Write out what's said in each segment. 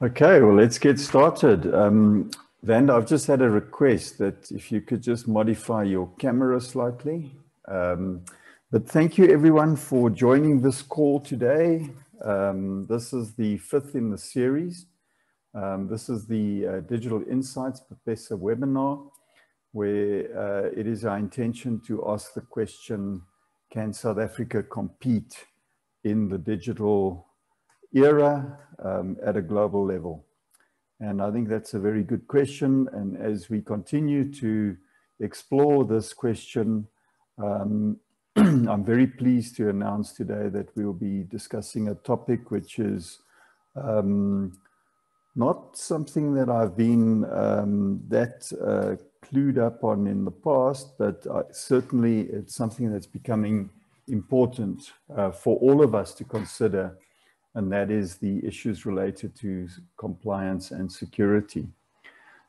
Okay, well, let's get started. Um, Vanda, I've just had a request that if you could just modify your camera slightly. Um, but thank you everyone for joining this call today. Um, this is the fifth in the series. Um, this is the uh, Digital Insights Professor webinar, where uh, it is our intention to ask the question, can South Africa compete in the digital era um, at a global level? And I think that's a very good question. And as we continue to explore this question, um, I'm very pleased to announce today that we'll be discussing a topic which is um, not something that I've been um, that uh, clued up on in the past, but uh, certainly it's something that's becoming important uh, for all of us to consider and that is the issues related to compliance and security.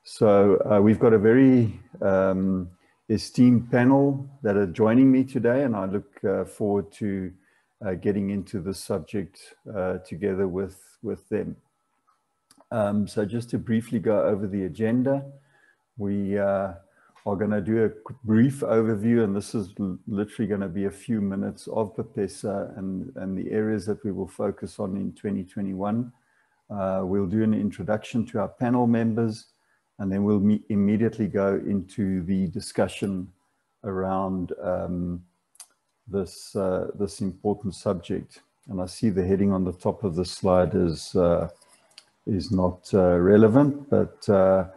So uh, we've got a very um, esteemed panel that are joining me today, and I look uh, forward to uh, getting into the subject uh, together with, with them. Um, so just to briefly go over the agenda, we uh, are going to do a brief overview, and this is literally going to be a few minutes of BPESA and, and the areas that we will focus on in 2021. Uh, we'll do an introduction to our panel members, and then we'll immediately go into the discussion around um, this, uh, this important subject. And I see the heading on the top of the slide is, uh, is not uh, relevant, but uh,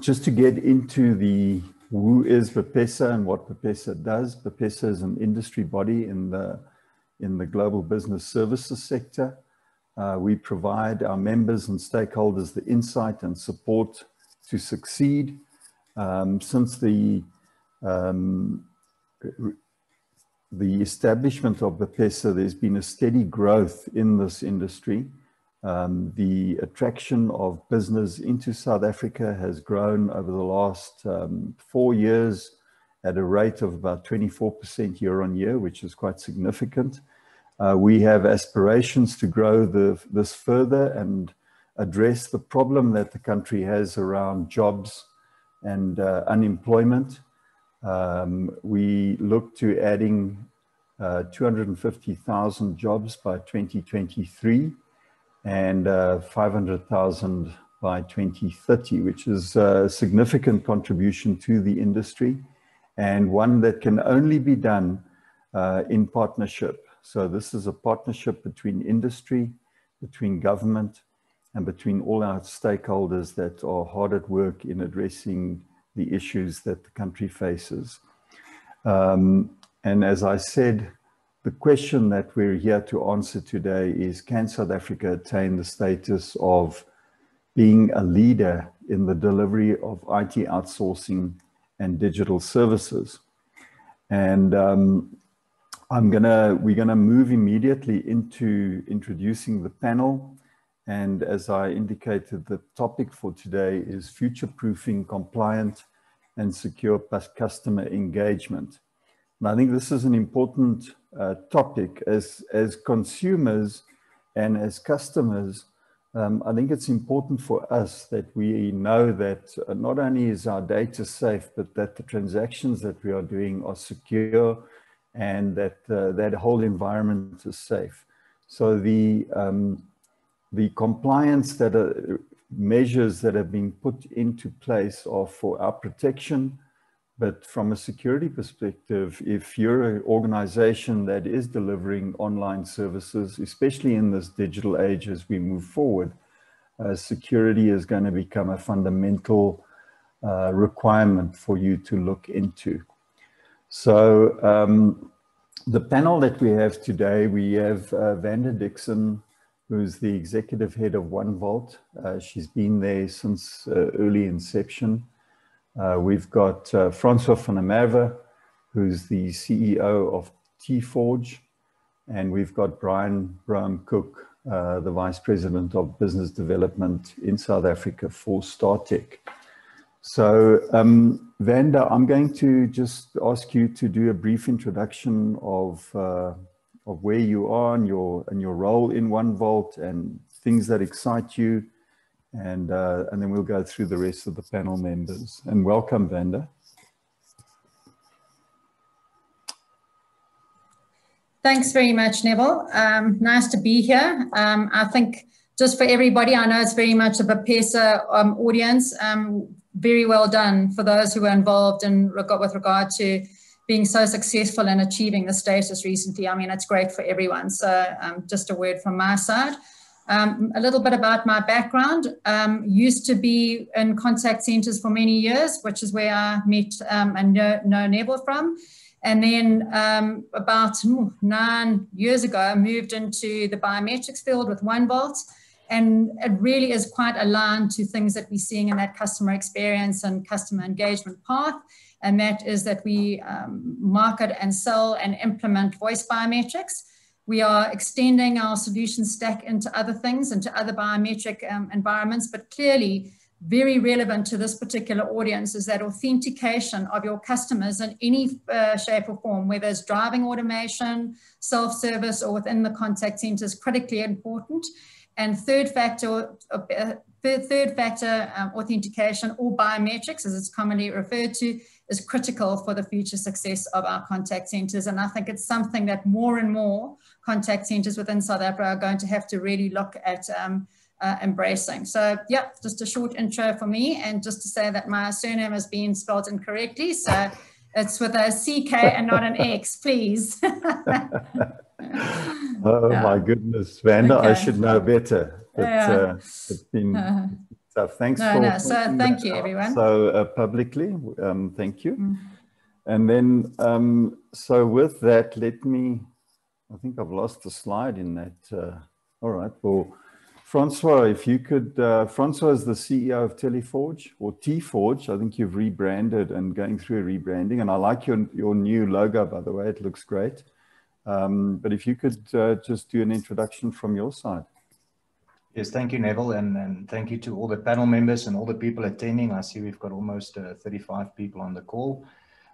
just to get into the who is BPESA and what BPESA does. BPESA is an industry body in the, in the global business services sector. Uh, we provide our members and stakeholders the insight and support to succeed. Um, since the, um, the establishment of BPESA, there's been a steady growth in this industry. Um, the attraction of business into South Africa has grown over the last um, four years at a rate of about 24% year on year, which is quite significant. Uh, we have aspirations to grow the, this further and address the problem that the country has around jobs and uh, unemployment. Um, we look to adding uh, 250,000 jobs by 2023 and uh, 500,000 by 2030, which is a significant contribution to the industry and one that can only be done uh, in partnership. So this is a partnership between industry, between government, and between all our stakeholders that are hard at work in addressing the issues that the country faces. Um, and as I said, the question that we're here to answer today is, can South Africa attain the status of being a leader in the delivery of IT outsourcing and digital services? And um, I'm gonna, we're gonna move immediately into introducing the panel. And as I indicated, the topic for today is future-proofing compliant and secure customer engagement. And I think this is an important uh, topic as, as consumers and as customers. Um, I think it's important for us that we know that not only is our data safe, but that the transactions that we are doing are secure and that uh, that whole environment is safe. So the, um, the compliance that are, measures that have been put into place are for our protection, but from a security perspective, if you're an organization that is delivering online services, especially in this digital age as we move forward, uh, security is going to become a fundamental uh, requirement for you to look into. So um, the panel that we have today, we have uh, Vanda Dickson, who's the executive head of OneVault. Uh, she's been there since uh, early inception. Uh, we've got uh, Francois van der Merwe, who's the CEO of T-Forge, and we've got Brian Brown Cook, uh, the Vice President of Business Development in South Africa for Startek. So, um, Vanda, I'm going to just ask you to do a brief introduction of, uh, of where you are and your and your role in OneVault and things that excite you, and uh, and then we'll go through the rest of the panel members. And welcome, Vanda. Thanks very much, Neville. Um, nice to be here. Um, I think just for everybody, I know it's very much of a BPESA um, audience. Um, very well done for those who were involved in regard, with regard to being so successful in achieving the status recently. I mean, it's great for everyone. So um, just a word from my side. Um, a little bit about my background. used to be in contact centers for many years, which is where I met and know, know Neville from. And then um, about nine years ago, I moved into the biometrics field with OneVault. And it really is quite aligned to things that we're seeing in that customer experience and customer engagement path. And that is that we um, market and sell and implement voice biometrics. We are extending our solution stack into other things, into other biometric um, environments, but clearly very relevant to this particular audience is that authentication of your customers in any uh, shape or form, whether it's driving automation, self-service, or within the contact center is critically important. And third factor, uh, third, factor um, authentication or biometrics, as it's commonly referred to, is critical for the future success of our contact centers. And I think it's something that more and more contact centers within South Africa are going to have to really look at um, uh, embracing. So yeah, just a short intro for me and just to say that my surname has been spelled incorrectly. So it's with a CK and not an X, please. oh yeah. my goodness, Vanda, okay. I should know better. But yeah. uh, it's been uh, tough. Thanks no, for no. So thank you, everyone. So uh, publicly, um, thank you. Mm. And then, um, so with that, let me, I think I've lost the slide in that. Uh, all right, well, Francois, if you could, uh, Francois is the CEO of Teleforge or T-Forge. I think you've rebranded and going through a rebranding. And I like your, your new logo, by the way, it looks great. Um, but if you could uh, just do an introduction from your side. Yes, thank you, Neville. And, and thank you to all the panel members and all the people attending. I see we've got almost uh, 35 people on the call.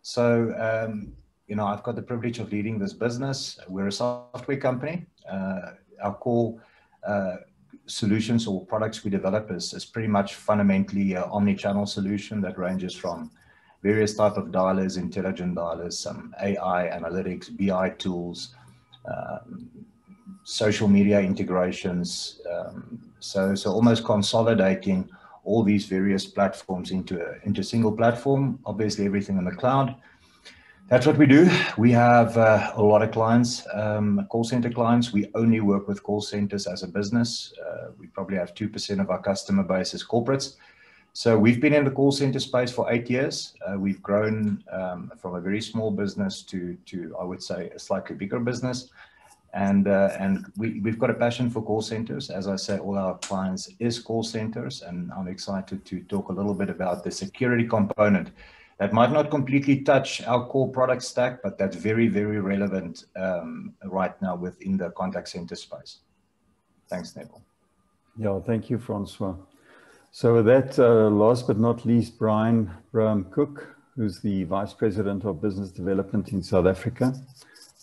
So, um, you know, I've got the privilege of leading this business. We're a software company. Uh, our core uh, solutions or products we develop is, is pretty much fundamentally an omni-channel solution that ranges from various type of dialers, intelligent dialers, some AI analytics, BI tools, um, social media integrations. Um, so, so almost consolidating all these various platforms into a, into a single platform, obviously everything in the cloud, that's what we do. We have uh, a lot of clients, um, call center clients. We only work with call centers as a business. Uh, we probably have 2% of our customer base as corporates. So we've been in the call center space for eight years. Uh, we've grown um, from a very small business to, to I would say, a slightly bigger business. And, uh, and we, we've got a passion for call centers. As I say, all our clients is call centers. And I'm excited to talk a little bit about the security component that might not completely touch our core product stack, but that's very, very relevant um, right now within the contact center space. Thanks, Neville. Yeah, thank you, Francois. So with that, uh, last but not least, Brian Broham Cook, who's the Vice President of Business Development in South Africa.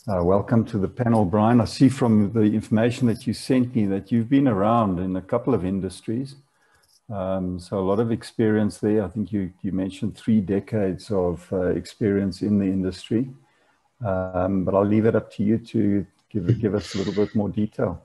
Uh, welcome to the panel, Brian. I see from the information that you sent me that you've been around in a couple of industries. Um, so a lot of experience there. I think you, you mentioned three decades of uh, experience in the industry. Um, but I'll leave it up to you to give, give us a little bit more detail.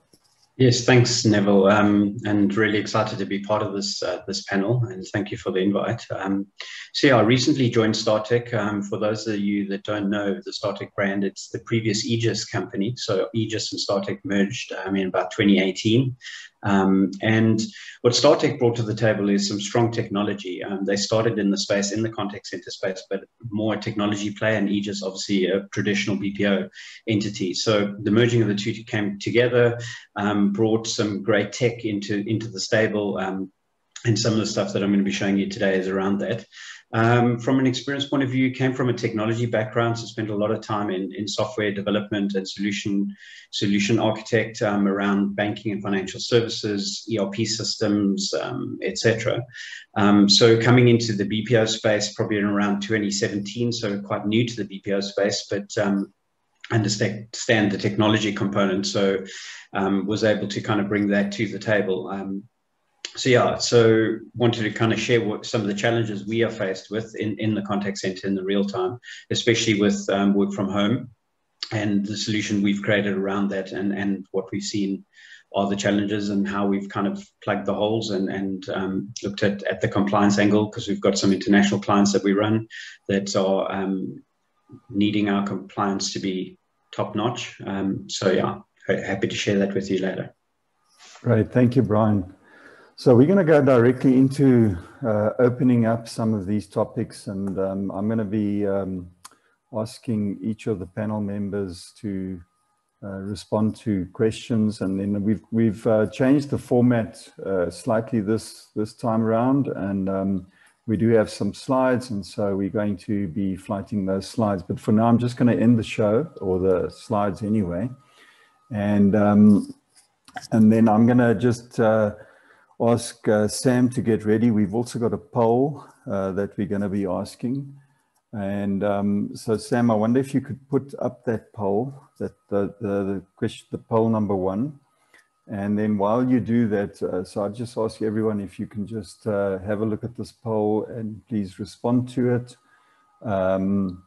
Yes, thanks, Neville, um, and really excited to be part of this uh, this panel. And thank you for the invite. Um, so, yeah, I recently joined Startek. Um, for those of you that don't know the Startek brand, it's the previous Aegis company. So, Aegis and Startek merged um, in about 2018. Um, and what Startek brought to the table is some strong technology. Um, they started in the space, in the contact center space, but more a technology play, and Aegis obviously a traditional BPO entity. So the merging of the two came together, um, brought some great tech into into the stable. Um, and some of the stuff that I'm going to be showing you today is around that. Um, from an experience point of view, came from a technology background, so spent a lot of time in, in software development and solution solution architect um, around banking and financial services, ERP systems, um, etc. Um, so coming into the BPO space probably in around 2017, so quite new to the BPO space, but um, understand the technology component. So um, was able to kind of bring that to the table. So yeah, so wanted to kind of share what some of the challenges we are faced with in, in the contact center in the real time, especially with um, work from home and the solution we've created around that and, and what we've seen are the challenges and how we've kind of plugged the holes and, and um, looked at, at the compliance angle because we've got some international clients that we run that are um, needing our compliance to be top notch. Um, so yeah, happy to share that with you later. Great, thank you, Brian. So we're going to go directly into uh, opening up some of these topics, and um, I'm going to be um, asking each of the panel members to uh, respond to questions, and then we've we've uh, changed the format uh, slightly this this time around, and um, we do have some slides, and so we're going to be flighting those slides. But for now, I'm just going to end the show or the slides anyway, and um, and then I'm going to just uh, ask uh, Sam to get ready. We've also got a poll uh, that we're going to be asking. And um, so, Sam, I wonder if you could put up that poll, that the, the, the question, the poll number one. And then while you do that, uh, so I just ask everyone if you can just uh, have a look at this poll and please respond to it. Um,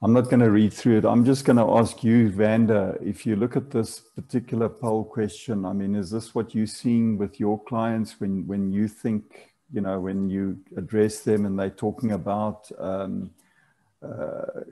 I'm not going to read through it. I'm just going to ask you, Vanda, if you look at this particular poll question, I mean, is this what you're seeing with your clients when, when you think you know, when you address them and they're talking about um, uh,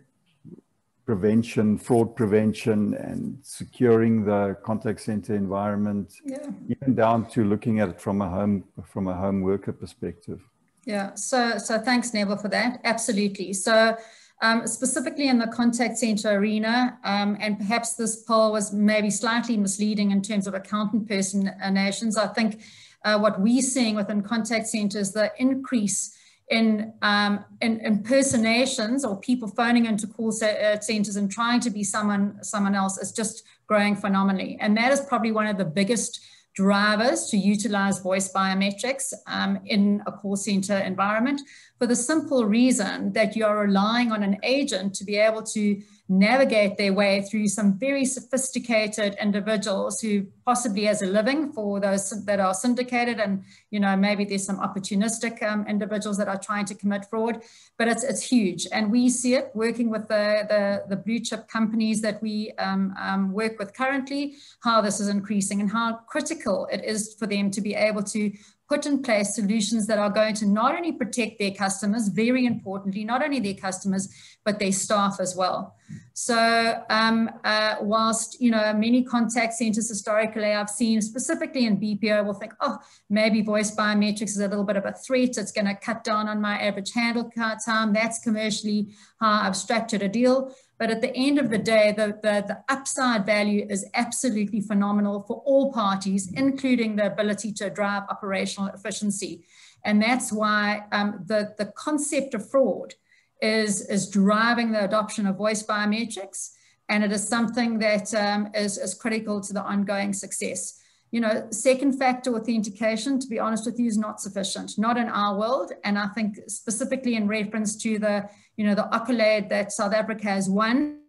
prevention, fraud prevention, and securing the contact center environment, yeah. even down to looking at it from a home from a home worker perspective. Yeah. So so thanks, Neville, for that. Absolutely. So. Um, specifically in the contact center arena, um, and perhaps this poll was maybe slightly misleading in terms of account impersonations. I think uh, what we're seeing within contact centers, the increase in, um, in impersonations or people phoning into call uh, centers and trying to be someone, someone else is just growing phenomenally. And that is probably one of the biggest drivers to utilize voice biometrics um, in a call center environment for the simple reason that you're relying on an agent to be able to navigate their way through some very sophisticated individuals who possibly as a living for those that are syndicated and you know maybe there's some opportunistic um, individuals that are trying to commit fraud but it's it's huge. And we see it working with the the, the blue chip companies that we um, um, work with currently how this is increasing and how critical it is for them to be able to put in place solutions that are going to not only protect their customers, very importantly, not only their customers, but their staff as well. So um, uh, whilst, you know, many contact centers historically I've seen specifically in BPO will think, oh, maybe voice biometrics is a little bit of a threat. It's going to cut down on my average handle time. That's commercially how I've structured a deal. But at the end of the day, the, the, the, upside value is absolutely phenomenal for all parties, including the ability to drive operational efficiency. And that's why um, the, the concept of fraud is, is driving the adoption of voice biometrics. And it is something that um, is is critical to the ongoing success. You know, second factor authentication, to be honest with you, is not sufficient, not in our world. And I think specifically in reference to the, you know, the accolade that South Africa has won,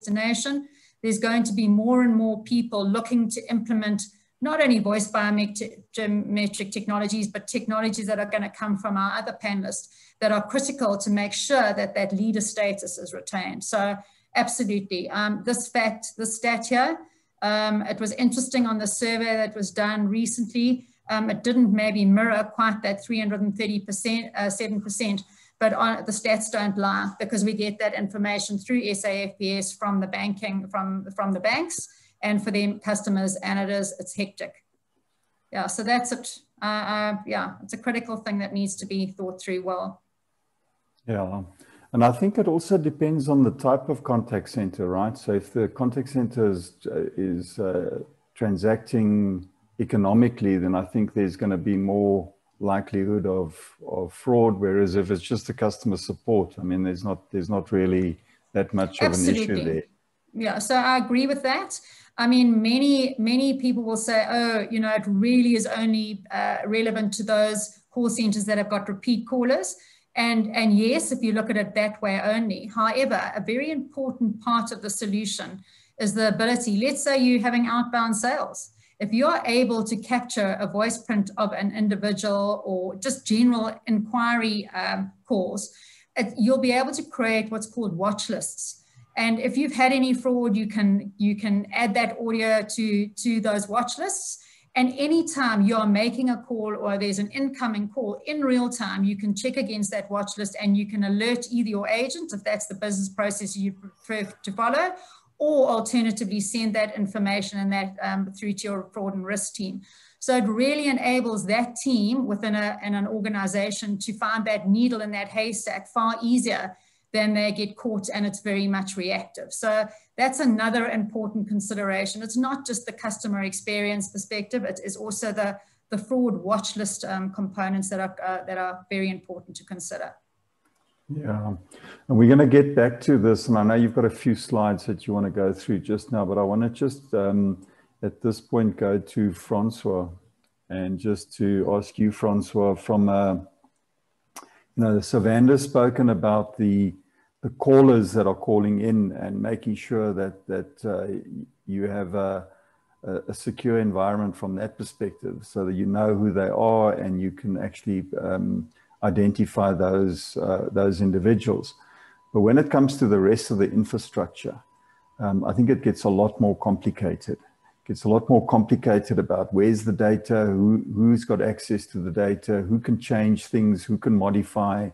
destination, there's going to be more and more people looking to implement not only voice biometric technologies, but technologies that are going to come from our other panelists that are critical to make sure that that leader status is retained. So absolutely. Um, this fact, this stat here, um, it was interesting on the survey that was done recently. Um, it didn't maybe mirror quite that 330%, uh, 7%, but on, the stats don't lie because we get that information through SAFPS from the banking, from, from the banks and for them customers, and it is, it's hectic. Yeah, so that's it. Uh, uh, yeah, it's a critical thing that needs to be thought through well. Yeah. And I think it also depends on the type of contact center, right? So if the contact center is, is uh, transacting economically, then I think there's going to be more likelihood of, of fraud. Whereas if it's just the customer support, I mean, there's not there's not really that much Absolutely. of an issue there. Yeah, so I agree with that. I mean, many many people will say, oh, you know, it really is only uh, relevant to those call centers that have got repeat callers. And, and yes, if you look at it that way only. However, a very important part of the solution is the ability, let's say you're having outbound sales. If you're able to capture a voice print of an individual or just general inquiry um, calls, it, you'll be able to create what's called watch lists. And if you've had any fraud, you can you can add that audio to to those watch lists. And anytime you are making a call or there's an incoming call in real time, you can check against that watch list and you can alert either your agent if that's the business process you prefer to follow, or alternatively send that information and that um, through to your fraud and risk team. So it really enables that team within a, an organization to find that needle in that haystack far easier then they get caught and it's very much reactive. So that's another important consideration. It's not just the customer experience perspective, it is also the, the fraud watch list um, components that are, uh, that are very important to consider. Yeah, and we're going to get back to this, and I know you've got a few slides that you want to go through just now, but I want to just um, at this point go to Francois and just to ask you, Francois, from uh, you know, Savander spoken about the the callers that are calling in and making sure that that uh, you have a, a, secure environment from that perspective, so that you know who they are and you can actually um, identify those uh, those individuals. But when it comes to the rest of the infrastructure, um, I think it gets a lot more complicated. It gets a lot more complicated about where's the data, who, who's got access to the data, who can change things, who can modify,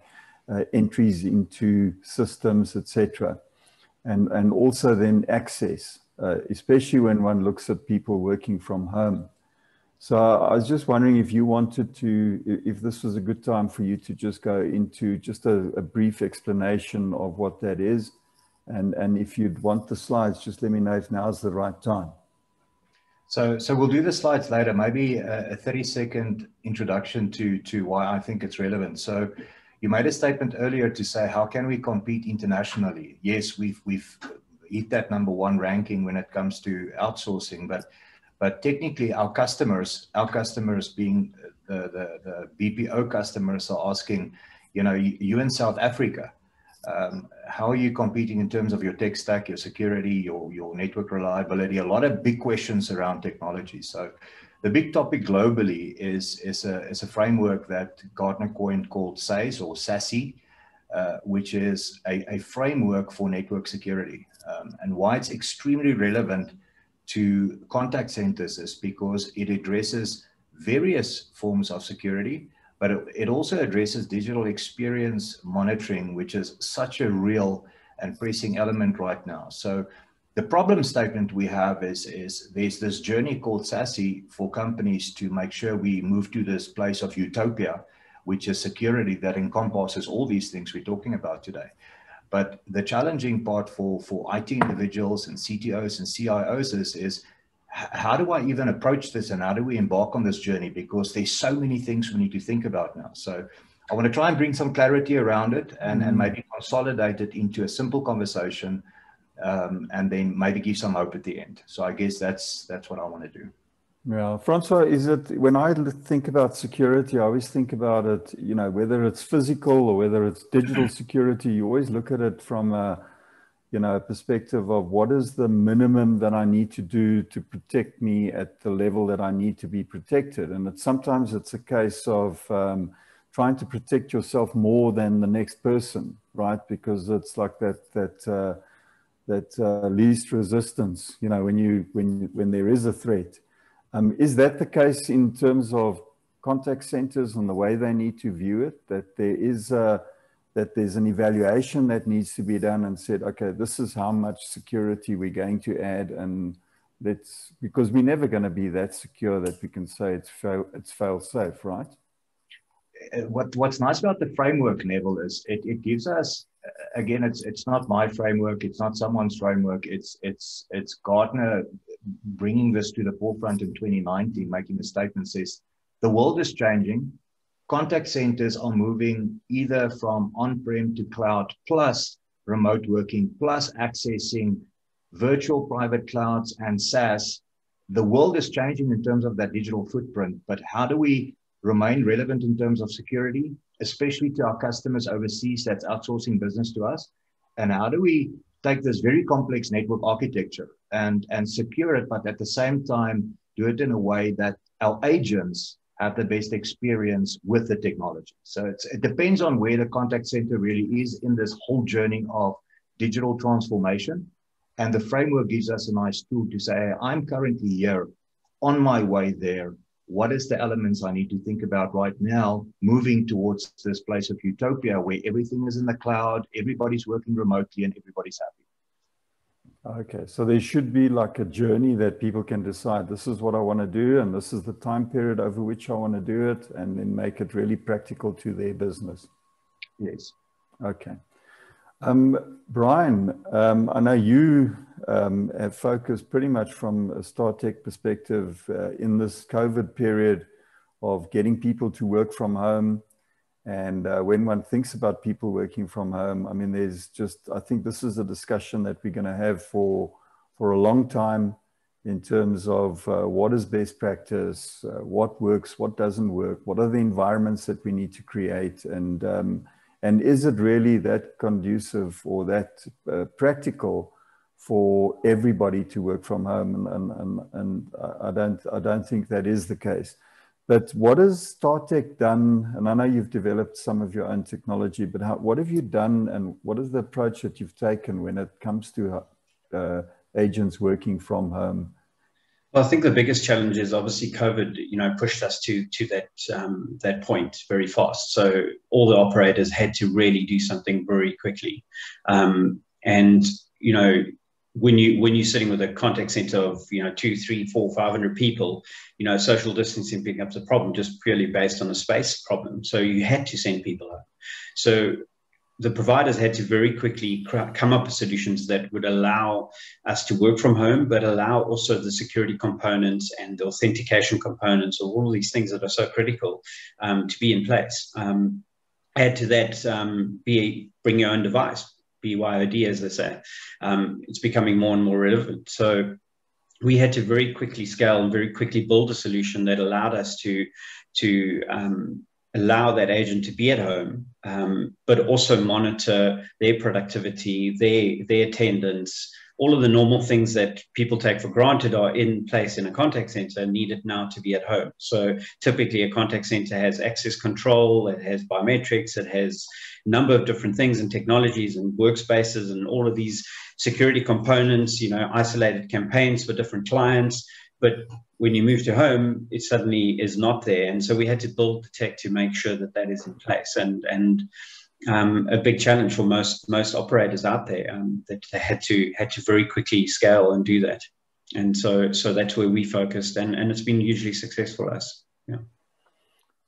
uh, entries into systems, etc. And, and also then access, uh, especially when one looks at people working from home. So I was just wondering if you wanted to, if this was a good time for you to just go into just a, a brief explanation of what that is. And, and if you'd want the slides, just let me know if now's the right time. So, so we'll do the slides later, maybe a, a 30 second introduction to, to why I think it's relevant. So you made a statement earlier to say, how can we compete internationally? Yes, we've, we've hit that number one ranking when it comes to outsourcing, but, but technically our customers, our customers being the, the, the BPO customers are asking, you know, you, you in South Africa, um, how are you competing in terms of your tech stack, your security, your, your network reliability, a lot of big questions around technology. So the big topic globally is, is, a, is a framework that Gartner coined called SASE or SASE, uh, which is a, a, framework for network security. Um, and why it's extremely relevant to contact centers is because it addresses various forms of security, but it, it also addresses digital experience monitoring, which is such a real and pressing element right now. So the problem statement we have is, is there's this journey called SASE for companies to make sure we move to this place of utopia, which is security that encompasses all these things we're talking about today. But the challenging part for, for IT individuals and CTOs and CIOs is, is how do I even approach this and how do we embark on this journey? Because there's so many things we need to think about now. So I want to try and bring some clarity around it and, and mm-hmm. maybe consolidate it into a simple conversation um, and then maybe give some hope at the end. So I guess that's that's what I want to do. Yeah, Francois, is it when I think about security, I always think about it, you know, whether it's physical or whether it's digital security, you always look at it from a, you know, a perspective of what is the minimum that I need to do to protect me at the level that I need to be protected. And it's, sometimes it's a case of um, trying to protect yourself more than the next person, right? Because it's like that, that, uh, that uh, least resistance, you know, when you when when there is a threat. Um, is that the case in terms of contact centers and the way they need to view it? That there is a, that there's an evaluation that needs to be done and said, okay, this is how much security we're going to add, and let's because we're never going to be that secure that we can say it's fail it's fail safe, right? Uh, what what's nice about the framework, Neville, is it, it gives us again, it's it's not my framework. It's not someone's framework. It's it's it's Gartner bringing this to the forefront in 2019, making the statement says the world is changing. Contact centers are moving either from on-prem to cloud, plus remote working, plus accessing virtual private clouds and SaaS. The world is changing in terms of that digital footprint, but how do we remain relevant in terms of security, especially to our customers overseas that's outsourcing business to us? And how do we take this very complex network architecture and, and secure it, but at the same time, do it in a way that our agents have the best experience with the technology. So it depends on where the contact center really is in this whole journey of digital transformation. And the framework gives us a nice tool to say, I'm currently here on my way there. What is the elements I need to think about right now, moving towards this place of utopia where everything is in the cloud, everybody's working remotely, and everybody's happy? Okay, so there should be like a journey that people can decide this is what I want to do, and this is the time period over which I want to do it, and then make it really practical to their business. Yes. Okay. Um, Brian, um, I know you um, have focused pretty much from a Startek perspective uh, in this COVID period of getting people to work from home. And uh, when one thinks about people working from home, I mean, there's just, I think this is a discussion that we're going to have for, for a long time in terms of uh, what is best practice, uh, what works, what doesn't work, what are the environments that we need to create, and, um, and is it really that conducive or that uh, practical for everybody to work from home? And, and, and, and I, don't, I don't think that is the case. But what has Startek done? And I know you've developed some of your own technology, but how, what have you done and what is the approach that you've taken when it comes to uh, agents working from home? Well, I think the biggest challenge is obviously COVID. You know, pushed us to to that um, that point very fast. So all the operators had to really do something very quickly, um, and you know, when you when you're sitting with a contact center of you know two, three, four, five hundred people, you know social distancing becomes a problem just purely based on a space problem. So you had to send people home. So the providers had to very quickly come up with solutions that would allow us to work from home, but allow also the security components and the authentication components of all these things that are so critical um, to be in place. Um, add to that, um, be bring your own device BYOD, as they say. Um, it's becoming more and more relevant. So we had to very quickly scale and very quickly build a solution that allowed us to to um, allow that agent to be at home, um, but also monitor their productivity, their their attendance, all of the normal things that people take for granted are in place in a contact center needed now to be at home. So typically a contact center has access control, it has biometrics, it has a number of different things and technologies and workspaces and all of these security components, you know, isolated campaigns for different clients. But when you move to home, it suddenly is not there. And so we had to build the tech to make sure that that is in place. And, and um, a big challenge for most most operators out there um, that they had to had to very quickly scale and do that. And so so that's where we focused, and and it's been hugely successful for us.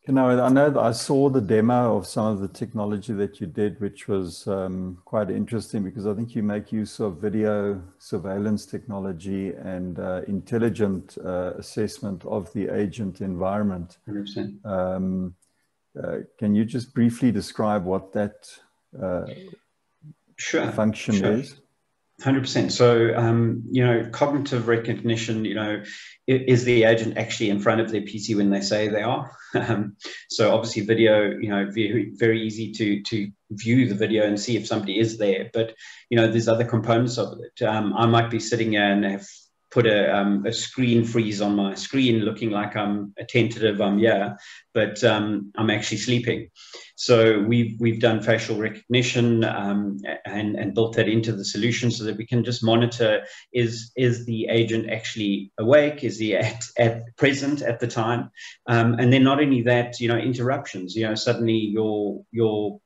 You know, I know that I saw the demo of some of the technology that you did, which was um, quite interesting because I think you make use of video surveillance technology and uh, intelligent uh, assessment of the agent environment. 100%. Um, uh, can you just briefly describe what that uh, sure, function sure. is? 100%. So, um, you know, cognitive recognition, you know, is the agent actually in front of their PC when they say they are? Um, so obviously video, you know, very, very easy to, to view the video and see if somebody is there. But, you know, there's other components of it. Um, I might be sitting here and have put a, um, a screen freeze on my screen looking like I'm attentive, I'm yeah, but um, I'm actually sleeping. So we've, we've done facial recognition um, and, and built that into the solution so that we can just monitor, is, is the agent actually awake? Is he at, at present at the time? Um, and then not only that, you know, interruptions, you know, suddenly your, your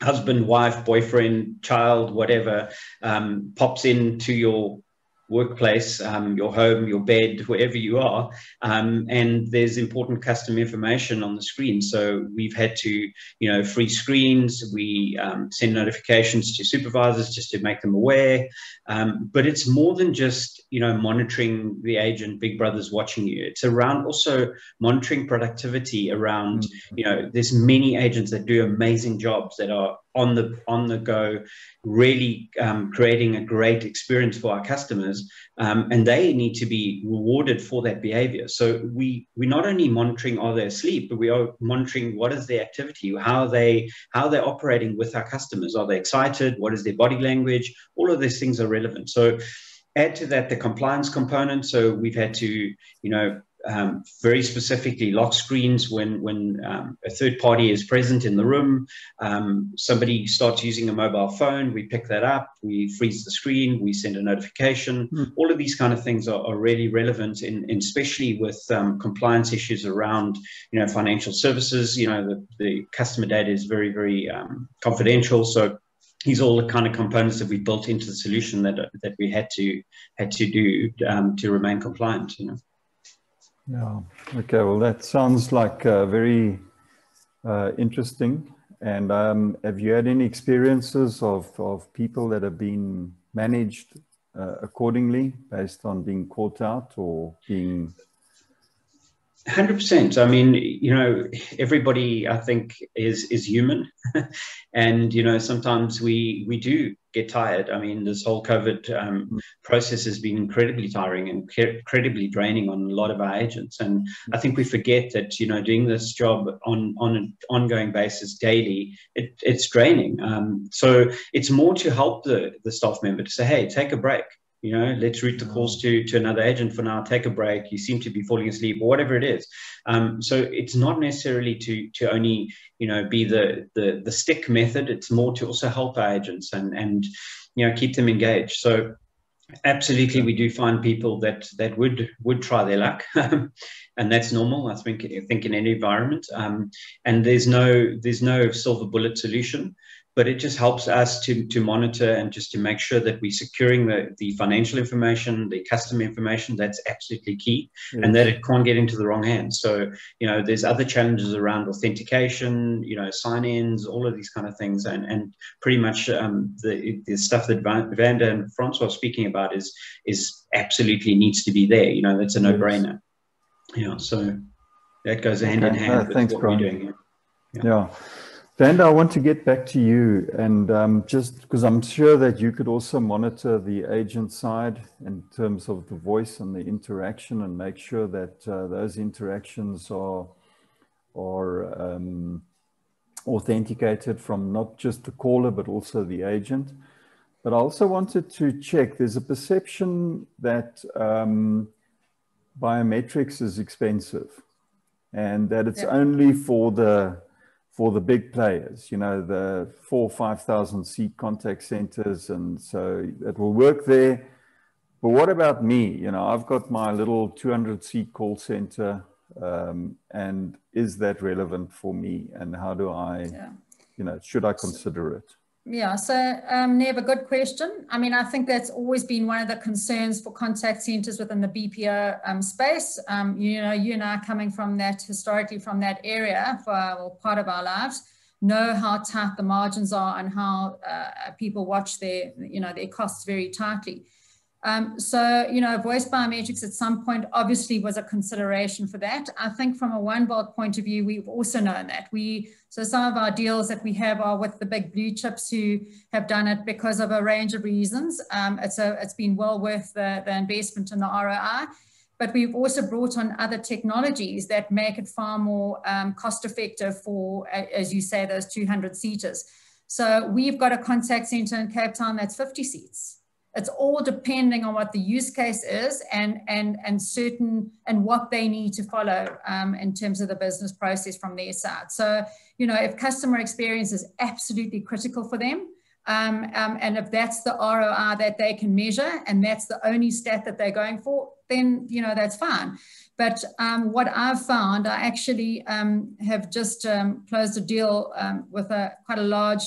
husband, wife, boyfriend, child, whatever, um, pops into your workplace, um, your home, your bed, wherever you are, um, and there's important custom information on the screen. So we've had to, you know, free screens. We um, send notifications to supervisors just to make them aware. Um, but it's more than just, you know, monitoring the agent. Big Brother's watching you. It's around also monitoring productivity. Around, mm-hmm. you know, there's many agents that do amazing jobs that are on the on the go, really um, creating a great experience for our customers, um, and they need to be rewarded for that behavior. So we we're not only monitoring are they asleep, but we are monitoring what is their activity, how they how they're operating with our customers. Are they excited? What is their body language? All of these things are relevant. So add to that the compliance component. So we've had to, you know, um, very specifically lock screens when when um, a third party is present in the room. Um, somebody starts using a mobile phone, we pick that up, we freeze the screen, we send a notification. Mm. All of these kind of things are, are really relevant, in, in especially with um, compliance issues around you know financial services. You know the, the customer data is very very um, confidential, so these are all the kind of components that we built into the solution that that we had to had to do um, to remain compliant. You know. Yeah. Okay. Well, that sounds like uh, very uh, interesting. And um, have you had any experiences of, of people that have been managed uh, accordingly based on being caught out or being Hundred percent. I mean, you know, everybody I think is is human, and you know, sometimes we we do get tired. I mean, this whole COVID um, mm. process has been incredibly tiring and incredibly draining on a lot of our agents. And I think we forget that you know, doing this job on on an ongoing basis daily, it, it's draining. Um, so it's more to help the the staff member to say, hey, take a break you know let's route the calls to to another agent for now take a break you seem to be falling asleep or whatever it is. Um, so it's not necessarily to to only you know be the the the stick method it's more to also help our agents and and you know keep them engaged. So absolutely we do find people that that would would try their luck and that's normal i think i think in any environment. Um, and there's no there's no silver bullet solution but it just helps us to, to monitor and just to make sure that we're securing the, the financial information, the customer information. That's absolutely key, yes. and that it can't get into the wrong hands. So, you know, there's other challenges around authentication, you know, sign-ins, all of these kind of things, and and pretty much um, the the stuff that Vanda and Francois are speaking about is is absolutely needs to be there. You know, that's a no-brainer. Yes. You know, so that goes hand okay. in hand uh, with thanks, what Brian. we're doing. yeah. yeah. Vanda, I want to get back to you and um, just because I'm sure that you could also monitor the agent side in terms of the voice and the interaction and make sure that uh, those interactions are, are um, authenticated from not just the caller but also the agent. But I also wanted to check, there's a perception that um, biometrics is expensive and that it's yeah. only for the for the big players, you know, the four, 5,000 seat contact centers. And so it will work there. But what about me? You know, I've got my little 200 seat call center. Um, and is that relevant for me? And how do I, yeah. you know, should I consider it? Yeah, so um, Nev, a good question. I mean, I think that's always been one of the concerns for contact centers within the BPO um, space. Um, you know, you and I coming from that, historically from that area for well, part of our lives, know how tight the margins are and how uh, people watch their, you know, their costs very tightly. Um, so, you know, voice biometrics at some point obviously was a consideration for that. I think from a OneVault point of view, we've also known that. We so some of our deals that we have are with the big blue chips who have done it because of a range of reasons. Um, it's a it's been well worth the, the investment in the ROI. But we've also brought on other technologies that make it far more um, cost effective for, as you say, those 200 seaters. So we've got a contact center in Cape Town that's 50 seats it's all depending on what the use case is and and and certain and what they need to follow um, in terms of the business process from their side. So you know if customer experience is absolutely critical for them um, um, and if that's the ROI that they can measure and that's the only stat that they're going for then you know that's fine. But um, what I've found I actually um, have just um, closed a deal with a quite a large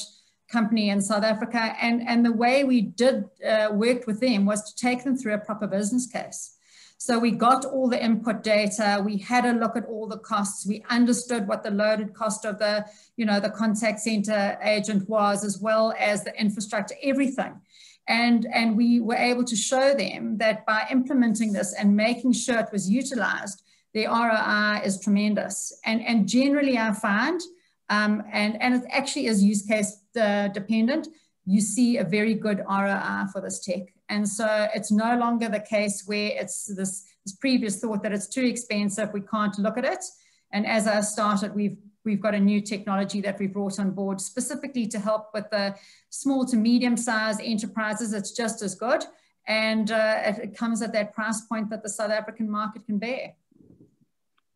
company in South Africa. And, and the way we did uh, worked with them was to take them through a proper business case. So we got all the input data. We had a look at all the costs. We understood what the loaded cost of the, you know, the contact center agent was, as well as the infrastructure, everything. And, and we were able to show them that by implementing this and making sure it was utilized, the ROI is tremendous. And, and generally I find um, and, and it actually is use case uh, dependent, you see a very good ROI for this tech. And so it's no longer the case where it's this, this previous thought that it's too expensive, we can't look at it. And as I started, we've we've got a new technology that we brought on board specifically to help with the small to medium sized enterprises. It's just as good. And uh, it, it comes at that price point that the South African market can bear.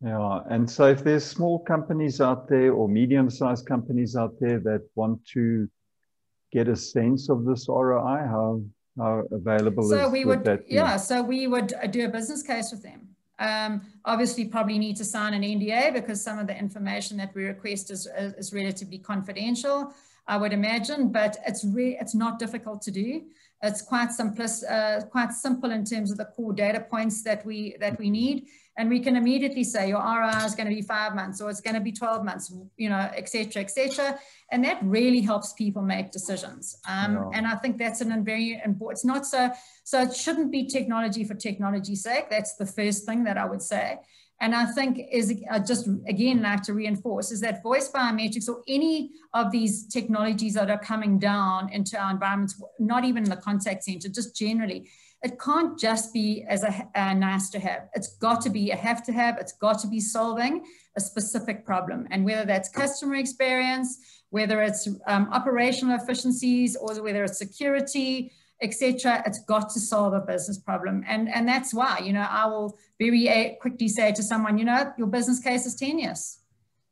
Yeah, and so if there's small companies out there or medium-sized companies out there that want to get a sense of this ROI, how how available so is we would, that yeah, so we would uh, do a business case with them. Um, obviously, probably need to sign an NDA because some of the information that we request is, is relatively confidential, I would imagine, but it's re- it's not difficult to do. It's quite simplis- uh, quite simple in terms of the core data points that we that we need and we can immediately say your RR is going to be five months or it's going to be 12 months, you know, et cetera, et cetera. And that really helps people make decisions. Um, yeah. And I think that's an very important, it's not so, so it shouldn't be technology for technology's sake. That's the first thing that I would say. And I think is I just again like to reinforce is that voice biometrics or any of these technologies that are coming down into our environments, not even in the contact center, just generally, it can't just be as a, a, nice to have. It's got to be a have to have. It's got to be solving a specific problem. And whether that's customer experience, whether it's um, operational efficiencies, or whether it's security, etc., it's got to solve a business problem. And, and that's why, you know, I will very uh, quickly say to someone, you know, your business case is 10 years.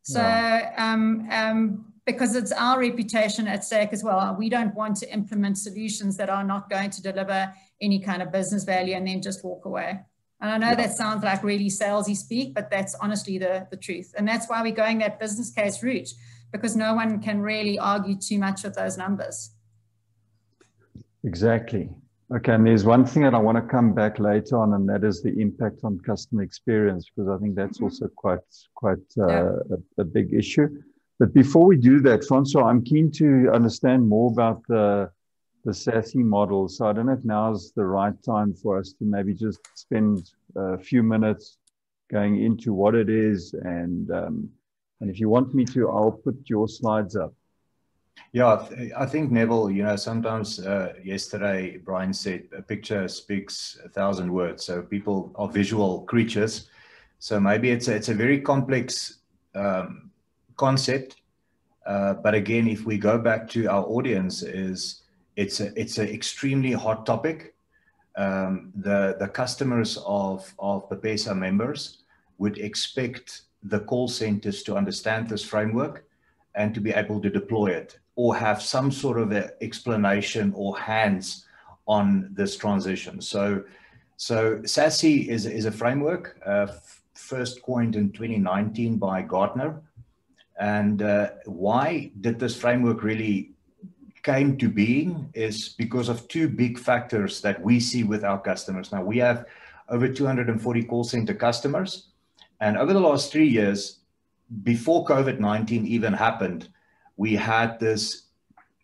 So, yeah. um, um, because it's our reputation at stake as well. We don't want to implement solutions that are not going to deliver any kind of business value and then just walk away. And I know yeah. that sounds like really salesy speak, but that's honestly the, the truth. And that's why we're going that business case route, because no one can really argue too much with those numbers. Exactly. Okay, and there's one thing that I want to come back later on, and that is the impact on customer experience, because I think that's mm-hmm. also quite quite uh, yeah. a, a, big issue. But before we do that, Francois, I'm keen to understand more about the the SASE model. So I don't know if now's the right time for us to maybe just spend a few minutes going into what it is. And, um, and if you want me to, I'll put your slides up. Yeah, I think Neville, you know, sometimes uh, yesterday Brian said a picture speaks a thousand words. So people are visual creatures. So maybe it's a, it's a very complex um, concept. Uh, but again, if we go back to our audience is it's a it's an extremely hot topic. Um, the the customers of of BPESA members would expect the call centers to understand this framework and to be able to deploy it or have some sort of explanation or hands on this transition. So, so SASE is, is a framework uh, first coined in 2019 by Gartner. And uh, why did this framework really came to being is because of two big factors that we see with our customers. Now, we have over 240 call center customers. And over the last three years, before COVID 19 even happened, we had this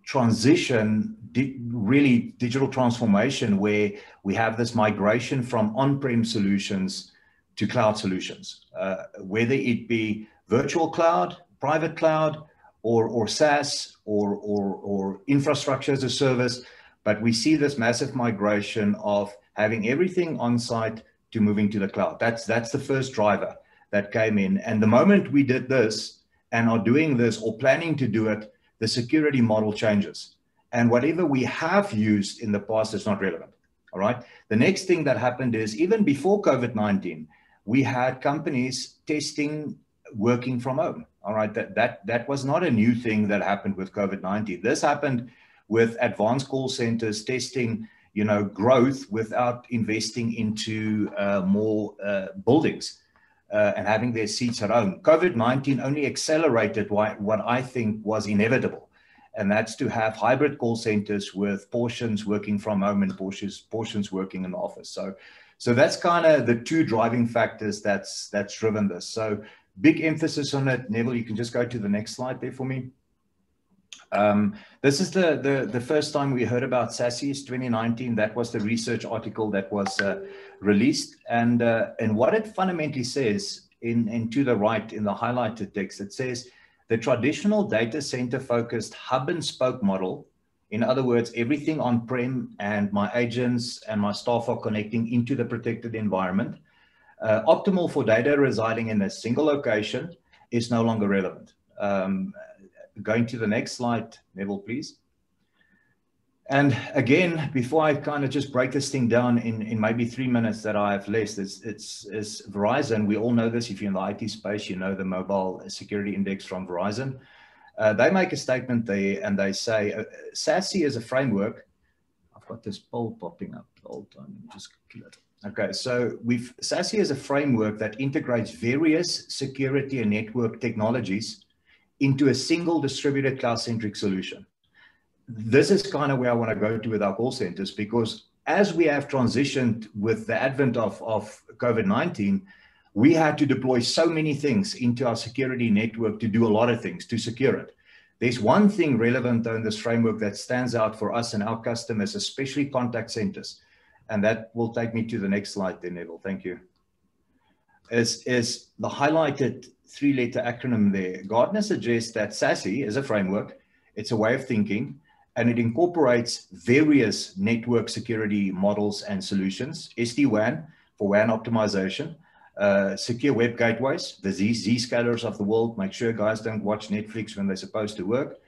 transition, di- really digital transformation, where we have this migration from on prem solutions to cloud solutions, uh, whether it be virtual cloud, private cloud, or, or SaaS or, or, or infrastructure as a service. But we see this massive migration of having everything on site to moving to the cloud. That's, that's the first driver that came in. And the moment we did this and are doing this or planning to do it, the security model changes. And whatever we have used in the past is not relevant. All right. The next thing that happened is even before COVID 19, we had companies testing working from home. All right, that that that was not a new thing that happened with COVID-19. This happened with advanced call centers testing, you know, growth without investing into uh, more uh, buildings uh, and having their seats at home. COVID-19 only accelerated why, what I think was inevitable, and that's to have hybrid call centers with portions working from home and portions portions working in the office. So, so that's kind of the two driving factors that's that's driven this. So big emphasis on it. Neville, you can just go to the next slide there for me. Um, this is the, the, the first time we heard about SASE 2019. That was the research article that was uh, released. And, uh, and what it fundamentally says in, in to the right in the highlighted text, it says the traditional data center focused hub and spoke model, in other words, everything on-prem and my agents and my staff are connecting into the protected environment, uh, optimal for data residing in a single location is no longer relevant. Um, going to the next slide, Neville, please. And again, before I kind of just break this thing down in, in maybe three minutes that I have left, it's, it's, it's Verizon. We all know this. If you're in the IT space, you know the mobile security index from Verizon. Uh, they make a statement there and they say uh, SASE is a framework. I've got this poll popping up. Hold on, just kill it. Okay, so we've SASE is a framework that integrates various security and network technologies into a single distributed cloud-centric solution this is kind of where I want to go to with our call centers because as we have transitioned with the advent of, of COVID 19, we had to deploy so many things into our security network to do a lot of things to secure it. There's one thing relevant though in this framework that stands out for us and our customers, especially contact centers. And that will take me to the next slide then, Neville. Thank you. Is, is the highlighted three letter acronym there. Gartner suggests that SASE is a framework, it's a way of thinking, and it incorporates various network security models and solutions, SD-WAN for WAN optimization, uh, secure web gateways, the Z, Zscalers of the world, make sure guys don't watch Netflix when they're supposed to work.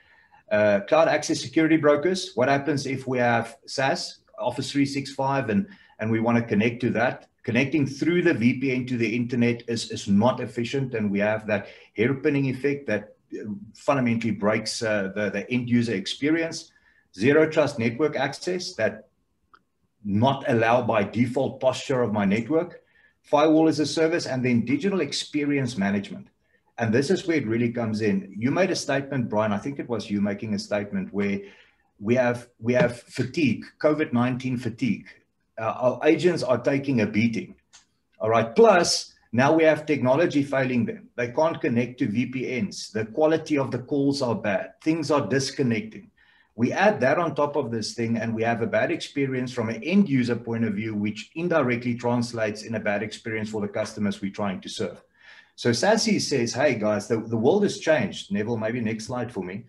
Uh, cloud access security brokers, what happens if we have SaaS, Office 365, and, and we want to connect to that? Connecting through the VPN to the internet is, is not efficient, and we have that hairpinning effect that uh, fundamentally breaks uh, the, the end user experience zero trust network access that not allow by default posture of my network, firewall as a service, and then digital experience management. And this is where it really comes in. You made a statement, Brian. I think it was you making a statement where we have we have fatigue, COVID nineteen fatigue. Uh, our agents are taking a beating. All right. Plus, now we have technology failing them. They can't connect to VPNs. The quality of the calls are bad. Things are disconnecting. We add that on top of this thing and we have a bad experience from an end user point of view, which indirectly translates in a bad experience for the customers we're trying to serve. So SASE says, hey guys, the, the world has changed. Neville, maybe next slide for me.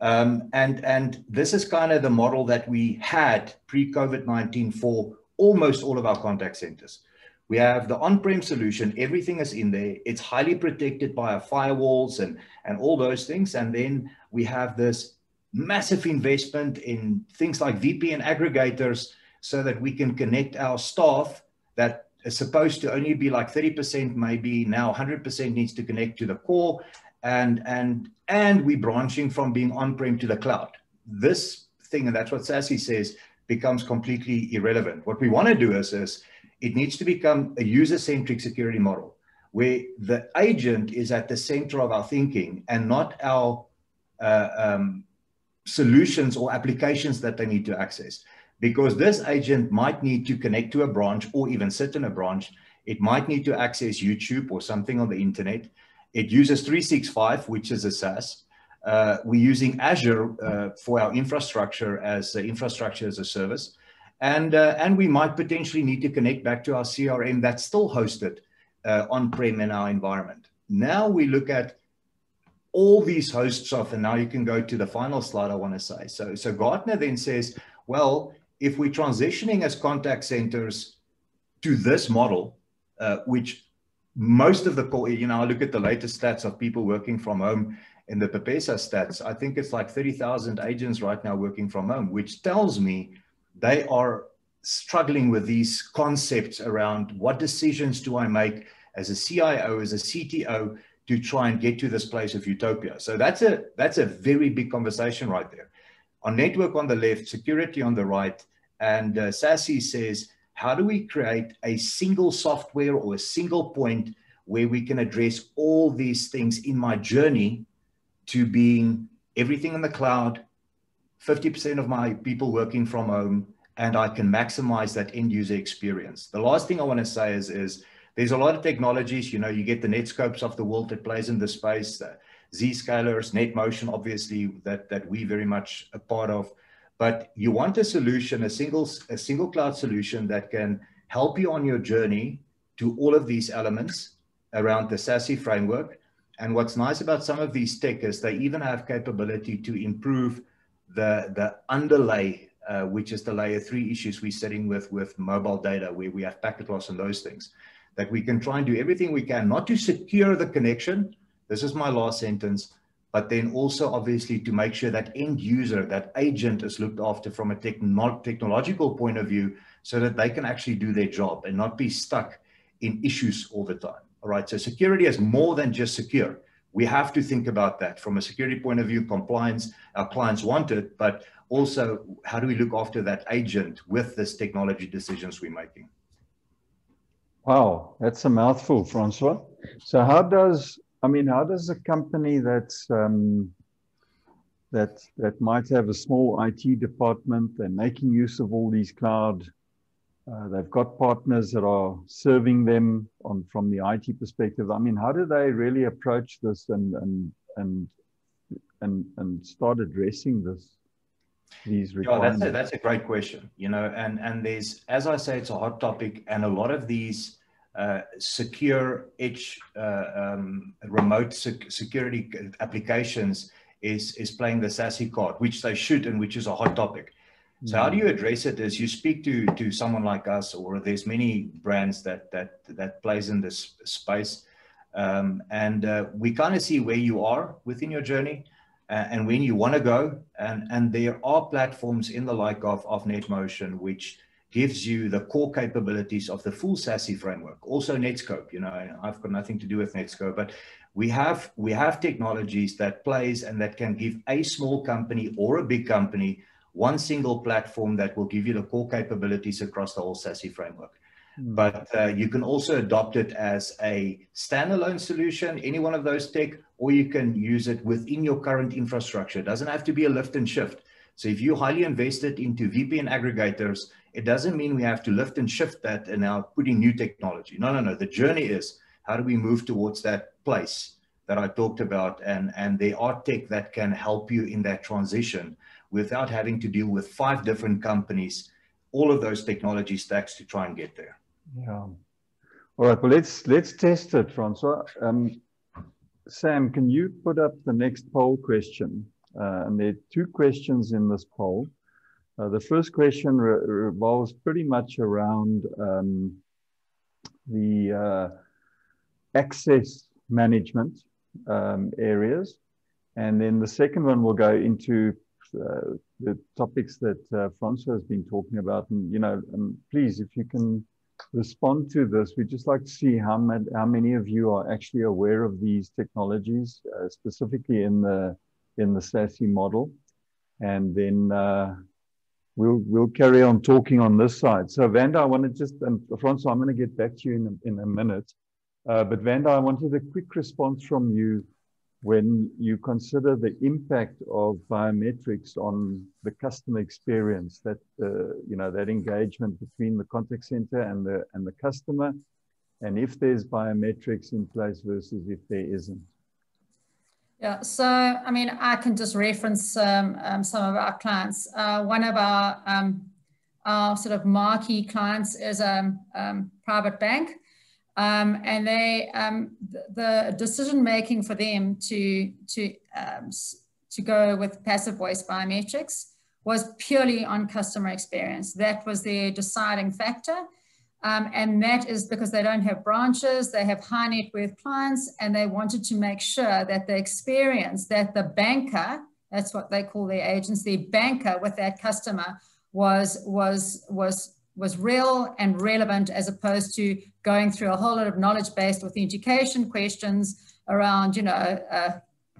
Um, and, and this is kind of the model that we had pre-COVID-19 for almost all of our contact centers. We have the on-prem solution, everything is in there. It's highly protected by our firewalls and, and all those things. And then we have this massive investment in things like VPN aggregators so that we can connect our staff that is supposed to only be like 30% maybe now 100% needs to connect to the core and and and we branching from being on-prem to the cloud this thing and that's what SASE says becomes completely irrelevant what we want to do is, is it needs to become a user-centric security model where the agent is at the center of our thinking and not our uh, um, solutions or applications that they need to access. Because this agent might need to connect to a branch or even sit in a branch. It might need to access YouTube or something on the internet. It uses 365, which is a SaaS. Uh, we're using Azure uh, for our infrastructure as uh, infrastructure as a service. And, uh, and we might potentially need to connect back to our CRM that's still hosted uh, on-prem in our environment. Now we look at all these hosts off, and now you can go to the final slide I want to say. So, so Gartner then says, well, if we're transitioning as contact centers to this model, uh, which most of the call, you know, I look at the latest stats of people working from home in the BPESA stats. I think it's like 30,000 agents right now working from home, which tells me they are struggling with these concepts around what decisions do I make as a CIO, as a CTO, to try and get to this place of utopia. So that's a that's a very big conversation right there. On network on the left, security on the right, and uh, SASE says, how do we create a single software or a single point where we can address all these things in my journey to being everything in the cloud, 50% of my people working from home, and I can maximize that end user experience. The last thing I want to say is, is there's a lot of technologies, you know, you get the Netskopes of the world that plays in this space, uh, Zscalers, NetMotion, obviously, that, that we very much a part of. But you want a solution, a single, a single cloud solution that can help you on your journey to all of these elements around the SASE framework. And what's nice about some of these tech is they even have capability to improve the, the underlay, uh, which is the layer three issues we're sitting with with mobile data, where we have packet loss and those things. That we can try and do everything we can, not to secure the connection. This is my last sentence, but then also obviously to make sure that end user, that agent is looked after from a techno technological point of view so that they can actually do their job and not be stuck in issues all the time. All right. So security is more than just secure. We have to think about that from a security point of view, compliance, our clients want it, but also how do we look after that agent with this technology decisions we're making? Wow, that's a mouthful, Francois. So how does, I mean, how does a company that's, um, that, that might have a small IT department, they're making use of all these cloud uh, they've got partners that are serving them on from the IT perspective. I mean, how do they really approach this and and and and and start addressing this? These requirements. Yeah, that's a, that's a great question. You know, and and there's as I say, it's a hot topic, and a lot of these uh, secure edge uh, um, remote sec- security applications is is playing the SASE card, which they should, and which is a hot topic. So how do you address it? As you speak to to someone like us, or there's many brands that that that plays in this space, um, and uh, we kind of see where you are within your journey, uh, and when you want to go, and and there are platforms in the like of of NetMotion which gives you the core capabilities of the full SASE framework. Also Netskope, you know, I've got nothing to do with Netskope, but we have we have technologies that plays and that can give a small company or a big company one single platform that will give you the core capabilities across the whole SASE framework. Mm. But uh, you can also adopt it as a standalone solution, any one of those tech, or you can use it within your current infrastructure. It doesn't have to be a lift and shift. So if you highly invested into VPN aggregators, it doesn't mean we have to lift and shift that and now putting new technology. No, no, no. The journey is how do we move towards that place that I talked about? And, and there are tech that can help you in that transition without having to deal with five different companies, all of those technology stacks to try and get there. Yeah. All right. Well, let's let's test it, Francois. Um, Sam, can you put up the next poll question? Uh, and there are two questions in this poll. Uh, the first question re revolves pretty much around um, the uh, access management um, areas. And then the second one will go into uh, the topics that uh, Francois has been talking about. And, you know, um, please, if you can respond to this, we'd just like to see how, many, how many of you are actually aware of these technologies, uh, specifically in the, in the SASE model. And then uh, we'll, we'll carry on talking on this side. So Vanda, I want to just, and Francois, I'm going to get back to you in a, in a minute. Uh, but Vanda, I wanted a quick response from you when you consider the impact of biometrics on the customer experience, that uh, you know that engagement between the contact center and the and the customer, and if there's biometrics in place versus if there isn't. Yeah, so I mean, I can just reference um, um, some of our clients. Uh, one of our um, our sort of marquee clients is a um, um, private bank um, and they, um, the, decision making for them to, to, to go with passive voice biometrics was purely on customer experience. That was their deciding factor. Um, and that is because they don't have branches, they have high net worth clients, and they wanted to make sure that the experience that the banker, that's what they call their agents, the banker with that customer was, was, was was real and relevant as opposed to going through a whole lot of knowledge-based authentication questions around, you know, uh,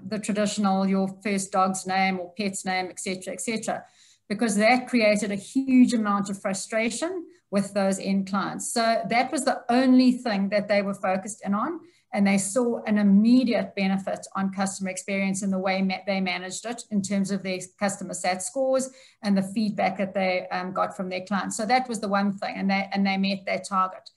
the traditional, your first dog's name or pet's name, etc., etc., because that created a huge amount of frustration with those end clients. So that was the only thing that they were focused in on and they saw an immediate benefit on customer experience in the way they managed it in terms of their customer sat scores and the feedback that they um, got from their clients. So that was the one thing, and they and they met their target.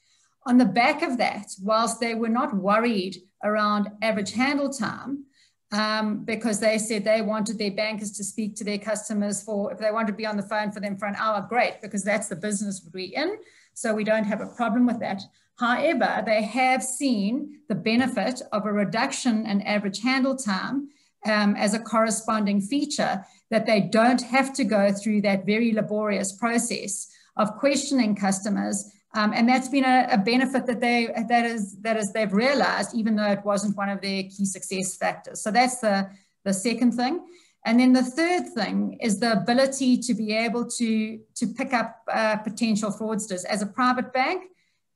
On the back of that, whilst they were not worried around average handle time, um, because they said they wanted their bankers to speak to their customers for if they want to be on the phone for them for an hour, great, because that's the business we're in. So we don't have a problem with that. However, they have seen the benefit of a reduction in average handle time um, as a corresponding feature that they don't have to go through that very laborious process of questioning customers. Um, and that's been a, a, benefit that they that is that is they've realized, even though it wasn't one of their key success factors. So that's the the second thing. And then the third thing is the ability to be able to, to pick up uh, potential fraudsters. As a private bank,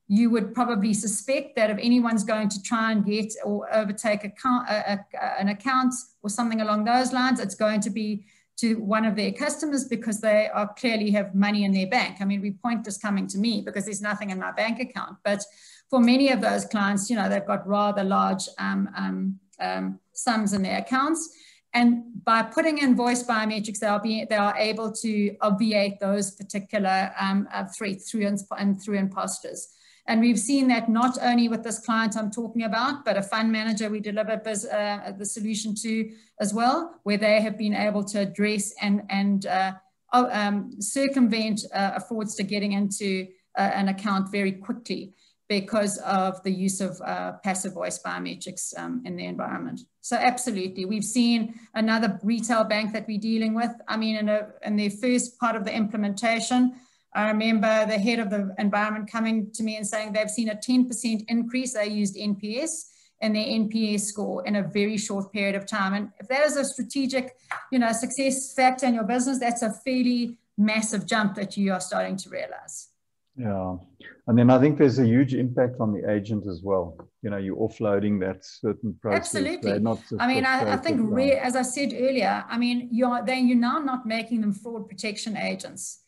you would probably suspect that if anyone's going to try and get or overtake account, a, a, an account or something along those lines, it's going to be to one of their customers because they are clearly have money in their bank. I mean, we point this coming to me because there's nothing in my bank account. But for many of those clients, you know, they've got rather large um, um, um, sums in their accounts. And by putting in voice biometrics, they'll be, they are able to obviate those particular um, uh, threats through and through imposters. And we've seen that not only with this client I'm talking about, but a fund manager we delivered uh, the solution to as well, where they have been able to address and, and uh, um, circumvent uh, fraudster getting into uh, an account very quickly because of the use of uh, passive voice biometrics um, in the environment. So absolutely, we've seen another retail bank that we're dealing with. I mean, in, a, in the first part of the implementation, I remember the head of the environment coming to me and saying they've seen a 10% increase. They used NPS and their NPS score in a very short period of time. And if that is a strategic, you know, success factor in your business, that's a fairly massive jump that you are starting to realize. Yeah. And then I think there's a huge impact on the agent as well. You know, you're offloading that certain process. Absolutely. I mean, I, I think, re- as I said earlier, I mean, you're then you're now not making them fraud protection agents.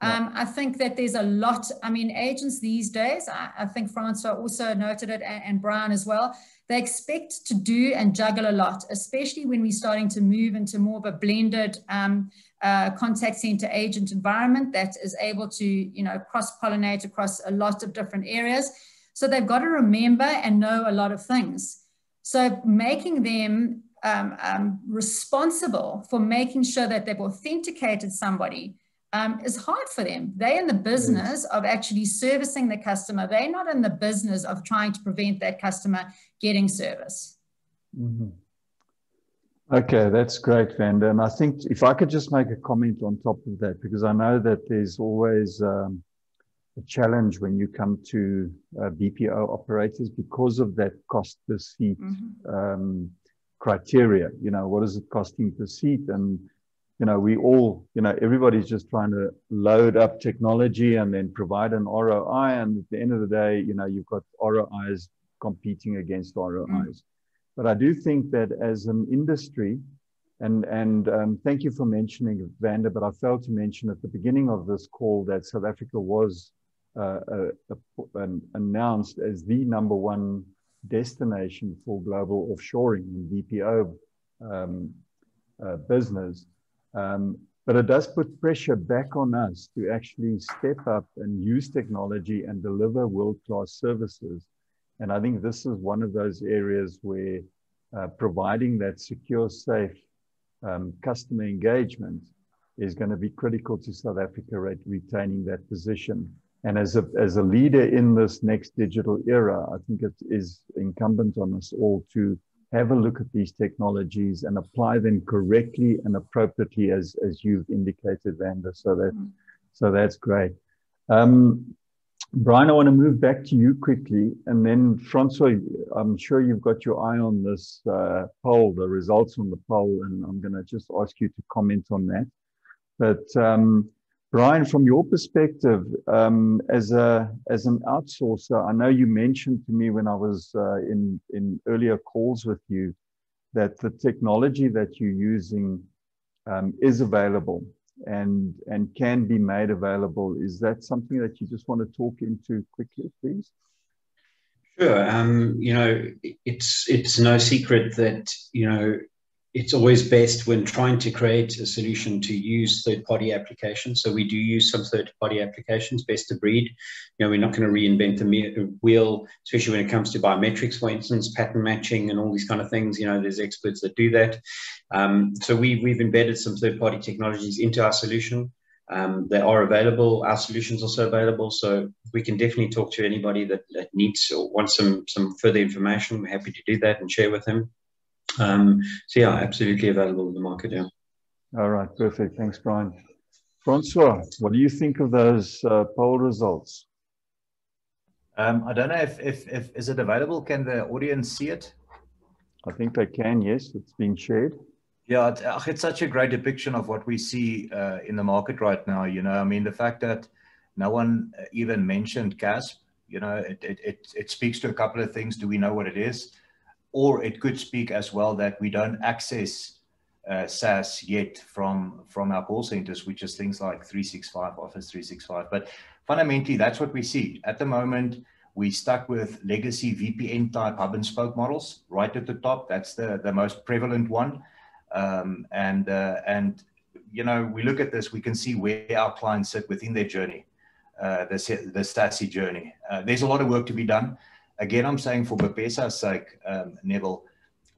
Um, I think that there's a lot. I mean, agents these days, I, I think Francois also noted it and, and, Brian as well. They expect to do and juggle a lot, especially when we're starting to move into more of a blended um, uh, contact center agent environment that is able to, you know, cross pollinate across a lot of different areas. So they've got to remember and know a lot of things. So making them um, um responsible for making sure that they've authenticated somebody um, is hard for them. They're in the business of actually servicing the customer. They're not in the business of trying to prevent that customer getting service. Mm-hmm. Okay, that's great, Vanda. And I think if I could just make a comment on top of that, because I know that there's always um, a challenge when you come to uh, BPO operators because of that cost per seat mm-hmm. um, criteria. You know, what is it costing per seat? And you know, we all, you know, everybody's just trying to load up technology and then provide an ROI. And at the end of the day, you know, you've got ROIs competing against ROIs. Mm. But I do think that as an industry, and, and um, thank you for mentioning Vanda, but I failed to mention at the beginning of this call that South Africa was uh, uh, uh, announced as the number one destination for global offshoring and BPO um, uh, business. Um, but it does put pressure back on us to actually step up and use technology and deliver world-class services. And I think this is one of those areas where uh, providing that secure, safe um, customer engagement is going to be critical to South Africa re- retaining that position. And as a, as a leader in this next digital era, I think it is incumbent on us all to have a look at these technologies and apply them correctly and appropriately as, as you've indicated, Vanda. So that, mm-hmm. so that's great. Um, Brian, I want to move back to you quickly. And then Francois, I'm sure you've got your eye on this uh, poll, the results on the poll, and I'm going to just ask you to comment on that. But um, Brian, from your perspective, um, as a as an outsourcer, I know you mentioned to me when I was uh, in in earlier calls with you that the technology that you're using um, is available and and can be made available. Is that something that you just want to talk into quickly, please? Sure. Um, you know, it's it's no secret that you know it's always best when trying to create a solution to use third-party applications. So we do use some third-party applications, best of breed. You know, we're not going to reinvent the wheel, especially when it comes to biometrics, for instance, pattern matching, and all these kind of things. You know, there's experts that do that. Um, so we we've embedded some third-party technologies into our solution. Um, they are available. Our solutions are also available. So we can definitely talk to anybody that, that needs or wants some, some further information. We're happy to do that and share with them. Um, so yeah, absolutely available in the market. Yeah. All right, perfect. Thanks, Brian. Francois, what do you think of those uh, poll results? Um, I don't know if, if, if is it available. Can the audience see it? I think they can. Yes, it's been shared. Yeah, it's, it's such a great depiction of what we see uh, in the market right now. You know, I mean, the fact that no one even mentioned CASB, you know, it, it, it, it speaks to a couple of things. Do we know what it is? Or it could speak as well that we don't access uh, SaaS yet from from our call centers, which is things like 365, Office 365. But fundamentally, that's what we see at the moment. We stuck with legacy VPN type hub and spoke models right at the top. That's the the most prevalent one, um, and uh, and you know we look at this, we can see where our clients sit within their journey, uh, the the SASE journey. Uh, there's a lot of work to be done. Again, I'm saying for BPESA's sake, um, Neville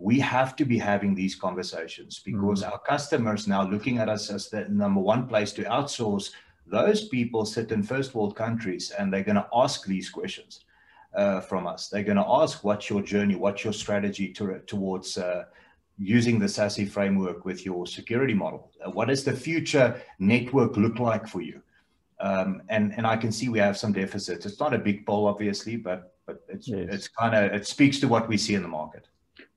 we have to be having these conversations because mm. our customers now looking at us as the number one place to outsource those people sit in first world countries and they're going to ask these questions uh, from us they're going to ask what's your journey what's your strategy to, towards uh, using the SASE framework with your security model uh, what does the future network look like for you um, and and I can see we have some deficits. It's not a big poll, obviously, but but it's yes. it's kind of it speaks to what we see in the market.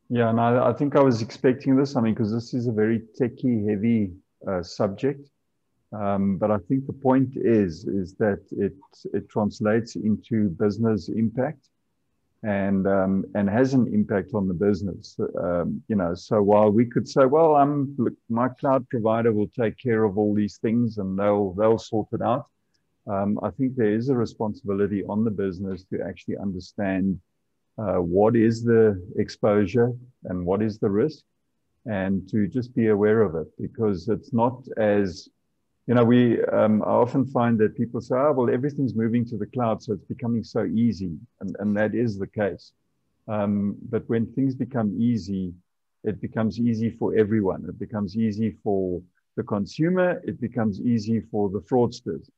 Yeah, and I, I, think I was expecting this. I mean, because this is a very techie heavy uh, subject. Um, but I think the point is is that it it translates into business impact and um, and has an impact on the business. Um, you know, so while we could say, well, I'm look, my cloud provider will take care of all these things and they'll they'll sort it out. Um, I think there is a responsibility on the business to actually understand uh, what is the exposure and what is the risk, and to just be aware of it because it's not as you know we um, I often find that people say, oh, well, everything's moving to the cloud, so it's becoming so easy, and, and that is the case. Um, but when things become easy, it becomes easy for everyone. It becomes easy for the consumer. It becomes easy for the fraudsters.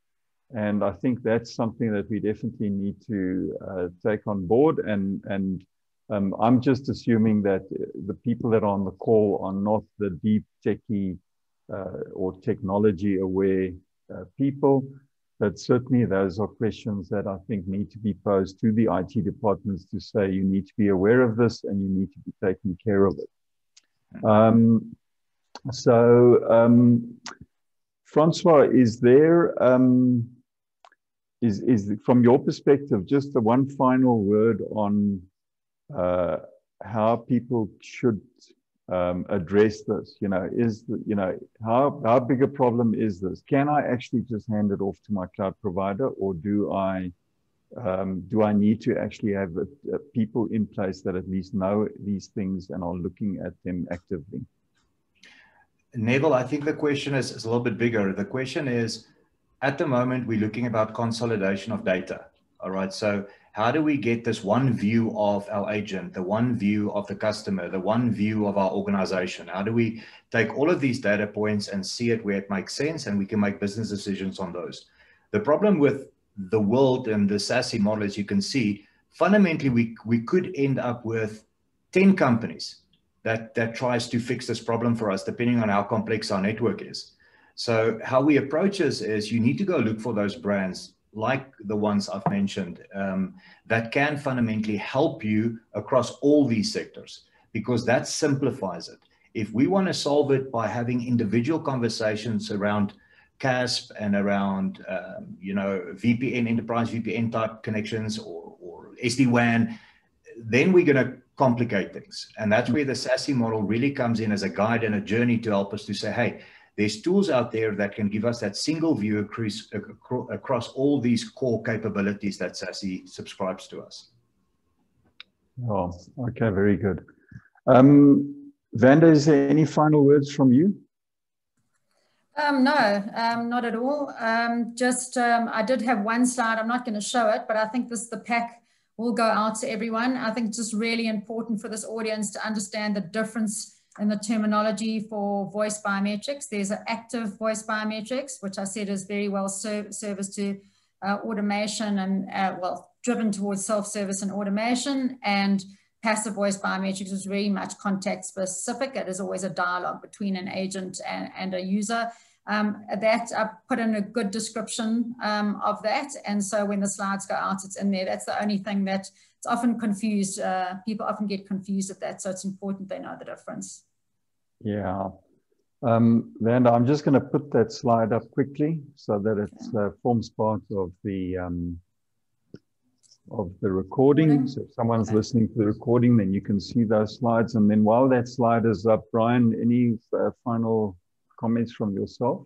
And I think that's something that we definitely need to uh, take on board. And, and um, I'm just assuming that the people that are on the call are not the deep techie uh, or technology aware uh, people. But certainly those are questions that I think need to be posed to the IT departments to say you need to be aware of this and you need to be taking care of it. Um, so, um, Francois, is there um, is is from your perspective just the one final word on uh, how people should um, address this? You know, is the, you know how how big a problem is this? Can I actually just hand it off to my cloud provider, or do I um, do I need to actually have a, a people in place that at least know these things and are looking at them actively? Neville, I think the question is, is a little bit bigger. The question is, at the moment, we're looking about consolidation of data. All right. So how do we get this one view of our agent, the one view of the customer, the one view of our organization? How do we take all of these data points and see it where it makes sense and we can make business decisions on those? The problem with the world and the SASE model, as you can see, fundamentally, we, we could end up with 10 companies that, that tries to fix this problem for us, depending on how complex our network is. So how we approach this is you need to go look for those brands like the ones I've mentioned um, that can fundamentally help you across all these sectors because that simplifies it. If we want to solve it by having individual conversations around CASB and around, um, you know, VPN, enterprise VPN type connections or, or SD-WAN, then we're going to complicate things. And that's where the SASE model really comes in as a guide and a journey to help us to say, hey, there's tools out there that can give us that single view across, across all these core capabilities that SASE subscribes to us. Oh, okay, very good. Um, Vanda, is there any final words from you? Um, no, um, not at all. Um, just, um, I did have one slide. I'm not going to show it, but I think this the pack will go out to everyone. I think it's just really important for this audience to understand the difference in the terminology for voice biometrics. There's an active voice biometrics, which I said is very well ser service to uh, automation and, uh, well, driven towards self-service and automation. And passive voice biometrics is very much context specific. It is always a dialogue between an agent and, and a user. Um, that I put in a good description um, of that. And so when the slides go out, it's in there. That's the only thing that it's often confused. Uh, people often get confused at that. So it's important they know the difference. Yeah. Um, Vanda, I'm just going to put that slide up quickly so that it uh, forms part of the um, of the recording. So if someone's okay. listening to the recording, then you can see those slides. And then while that slide is up, Brian, any uh, final comments from yourself?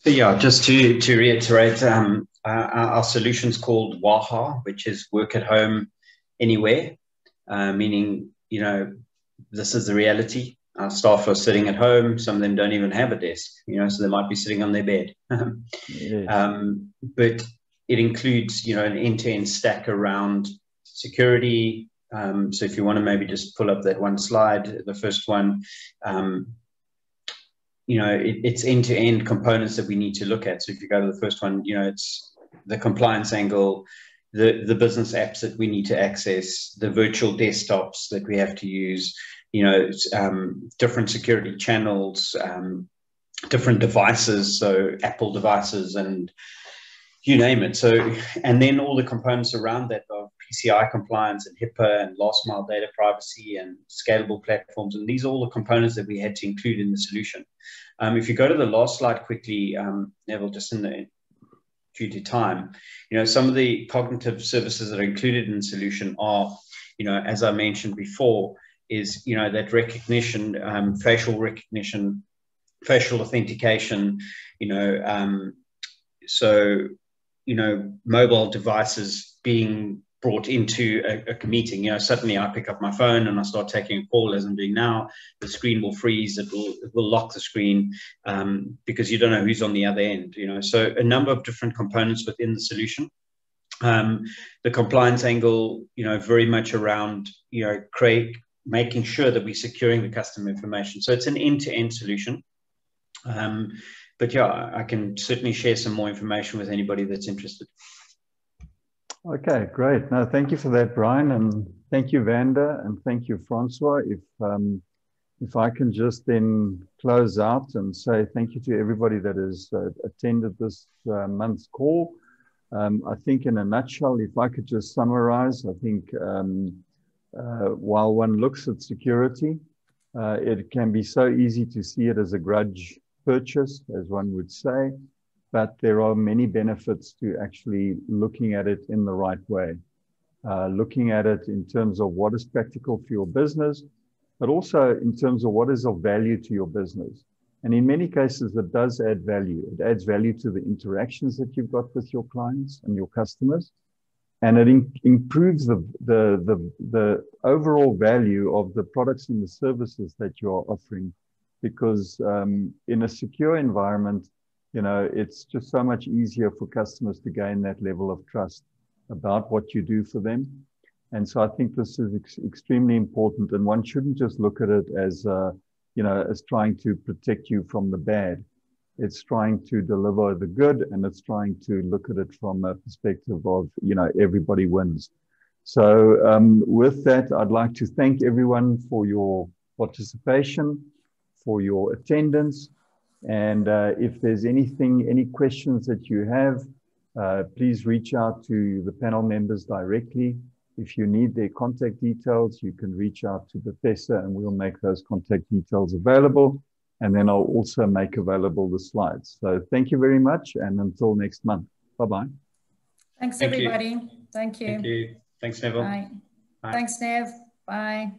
So yeah, just to, to reiterate, um, uh, our solution's called WAHA, which is work at home anywhere, uh, meaning, you know, this is the reality. Our staff are sitting at home. Some of them don't even have a desk, you know, so they might be sitting on their bed. yes. um, but it includes, you know, an end-to-end stack around security, um, so if you want to maybe just pull up that one slide, the first one, um, you know, it, it's end-to-end components that we need to look at. So if you go to the first one, you know, it's the compliance angle, the, the business apps that we need to access, the virtual desktops that we have to use, you know, um, different security channels, um, different devices, so Apple devices and you name it. So, and then all the components around that PCI compliance and HIPAA and last mile data privacy and scalable platforms. And these are all the components that we had to include in the solution. Um, if you go to the last slide quickly, um, Neville, just in the due to time, you know, some of the cognitive services that are included in the solution are, you know, as I mentioned before, is, you know, that recognition, um, facial recognition, facial authentication, you know, um, so, you know, mobile devices being brought into a, a, meeting. You know, suddenly I pick up my phone and I start taking a call as I'm doing now. The screen will freeze. It will it will lock the screen um, because you don't know who's on the other end. You know, so a number of different components within the solution. Um, the compliance angle, you know, very much around you know create making sure that we're securing the customer information. So it's an end-to-end solution. Um, but yeah, I can certainly share some more information with anybody that's interested. Okay, great. No, thank you for that, Brian, and thank you, Vanda, and thank you, Francois. If um, if I can just then close out and say thank you to everybody that has uh, attended this uh, month's call. Um, I think, in a nutshell, if I could just summarize, I think um, uh, while one looks at security, uh, it can be so easy to see it as a grudge purchase, as one would say but there are many benefits to actually looking at it in the right way. Uh, looking at it in terms of what is practical for your business, but also in terms of what is of value to your business. And in many cases, it does add value. It adds value to the interactions that you've got with your clients and your customers. And it in, improves the, the, the, the overall value of the products and the services that you're offering. Because um, in a secure environment, you know, it's just so much easier for customers to gain that level of trust about what you do for them. And so I think this is ex- extremely important. And one shouldn't just look at it as, uh, you know, as trying to protect you from the bad. It's trying to deliver the good and it's trying to look at it from a perspective of, you know, everybody wins. So um, with that, I'd like to thank everyone for your participation, for your attendance, and uh, if there's anything, any questions that you have, uh, please reach out to the panel members directly. If you need their contact details, you can reach out to BPESA and we'll make those contact details available. And then I'll also make available the slides. So thank you very much. And until next month, bye-bye. Thanks, Thank everybody. You. Thank you. Thank you. Thanks, Neville. Bye. Bye. Thanks, Nev. Bye.